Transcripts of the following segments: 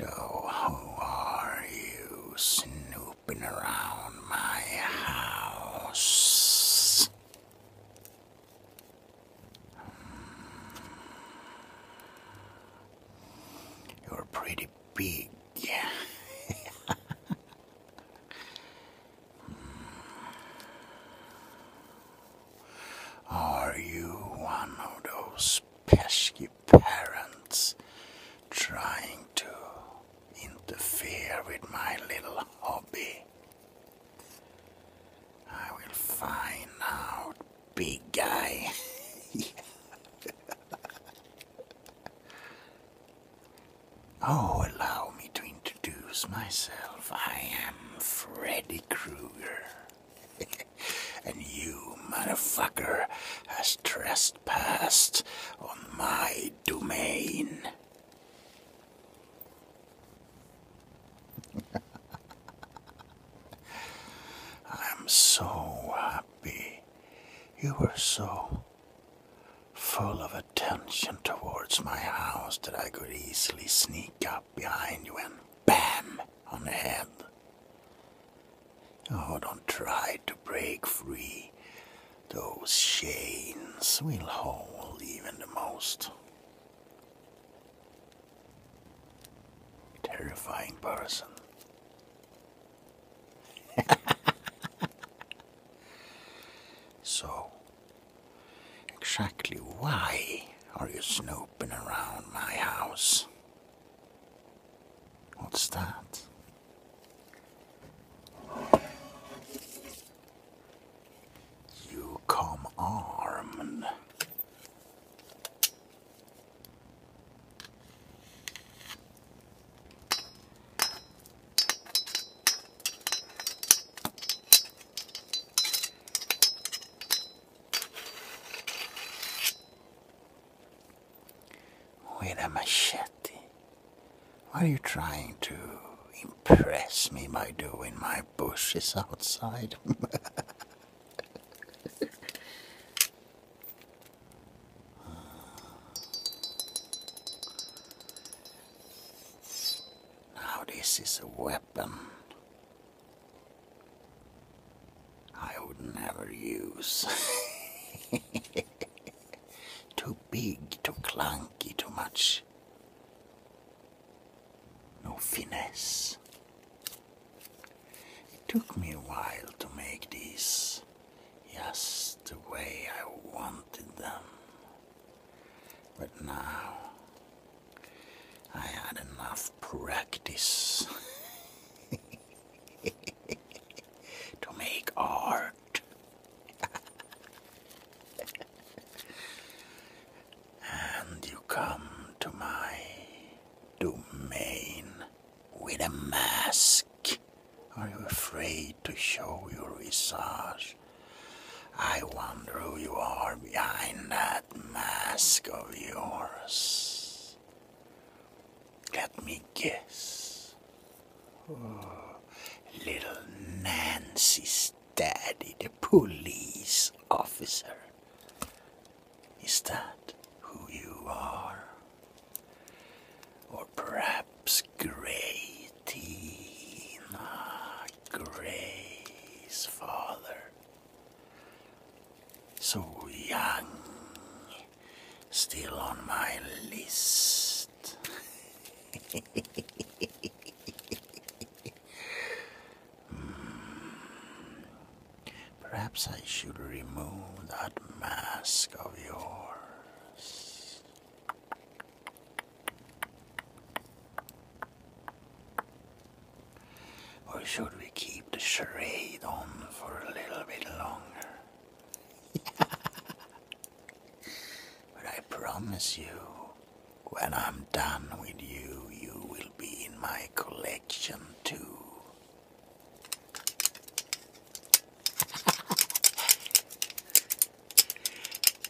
So, who are you snooping around my house? You're pretty big. Are you one of those pesky parents trying to interfere with my little hobby? I will find out, big guy. oh, allow me to introduce myself. I am Freddy Krueger. and you, motherfucker, has trespassed on my domain. I'm so happy you were so full of attention towards my house that I could easily sneak up behind you and BAM on the head. Oh, don't try to break free. Those chains will hold even the most terrifying person. so, exactly why are you snooping around my house? What's that? You come armed. Machete. What are you trying to impress me by doing my bushes outside? now, this is a weapon I would never use. too big, too clunky, too No finesse. It took me a while to make these just the way I wanted them. But now I had enough practice to make art. and you come to my domain with a mask. Are you afraid to show your visage? I wonder who you are behind that mask of yours. Let me guess. Oh, little Nancy's daddy, the police officer. Is that who you are? Or perhaps Hmm. Perhaps I should remove that mask of yours. Or should we keep the charade on for a little bit longer? but I promise you, when I'm done with you, be in my collection too.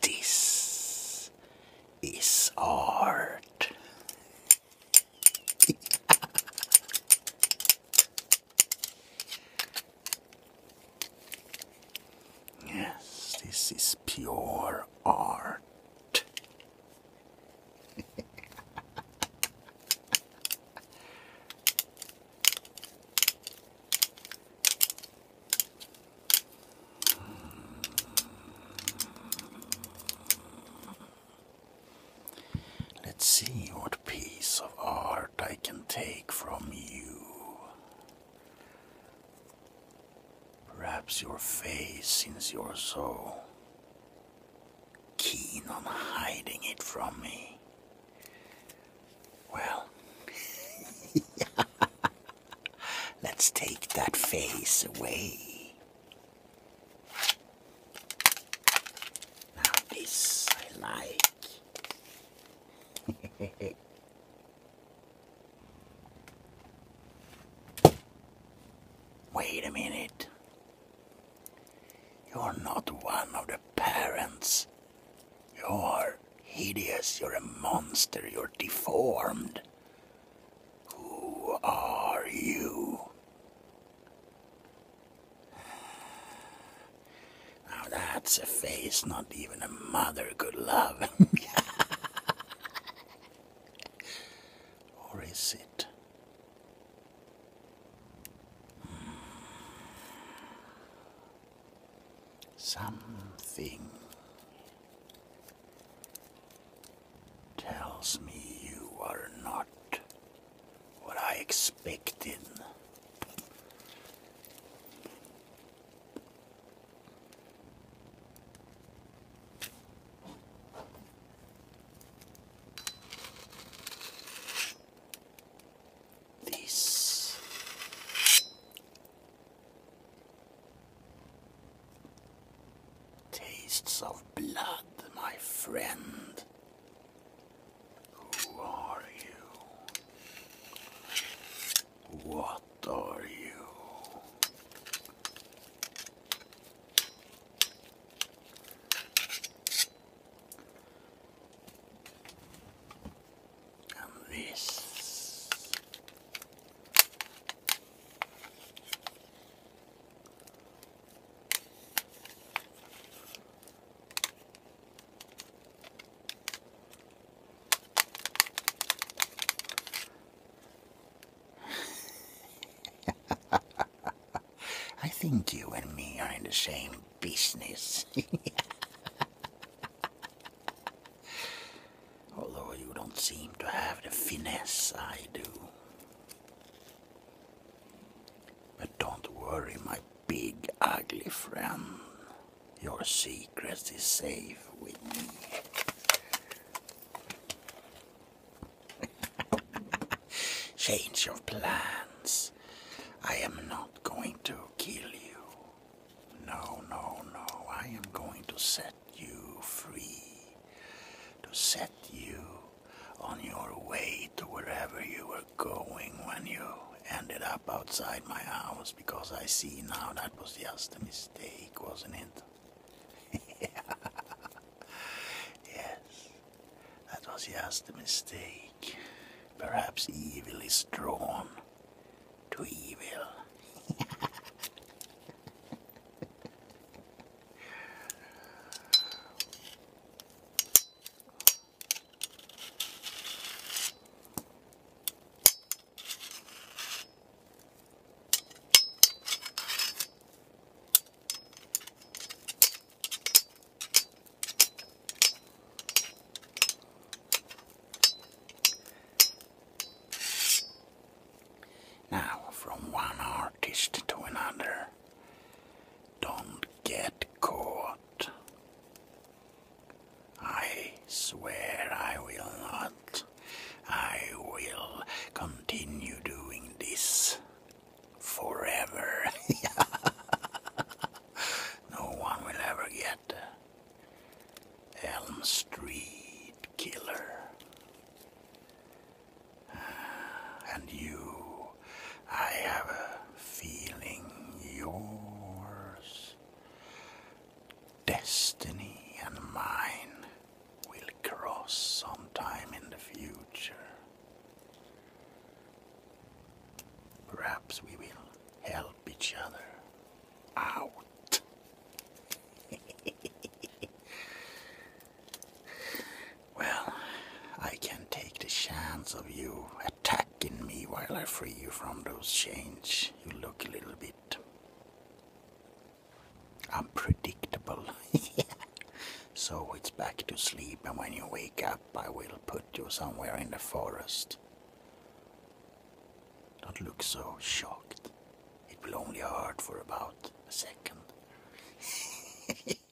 this is art. Yes, this is pure art. take from you. Your face, since you're so keen on hiding it from me. Well, let's take that face away. Now, this I like. Wait a minute. You're not one of the parents. You're hideous, you're a monster, you're deformed. Who are you? Now that's a face not even a mother could love. or is it? Hmm. Something tells me you are not expected. This tastes of blood, my friend. Who are you? What think you and me are in the same business. Although you don't seem to have the finesse I do. But don't worry, my big ugly friend. Your secret is safe with me. Change of plans. I am not going to kill you. No, no, no. I am going to set you free. To set you on your way to wherever you were going when you ended up my house because I see now that was just a mistake, wasn't it? yes, that was just a mistake. Perhaps evil is drawn to evil. Now, from one artist to another, don't get caught. I swear I will not. I will continue doing this forever. no one will ever get Elm Street Killer. And you, I have a feeling yours, destiny, and mine will cross sometime in the future. Perhaps we will help each other out. well, I can take the chance of you attacking me while I free you from those chains. You look a little bit unpredictable. so it's back to sleep, and when you wake up, I will put you somewhere in the forest. Don't look so shocked. It will only hurt for about a second.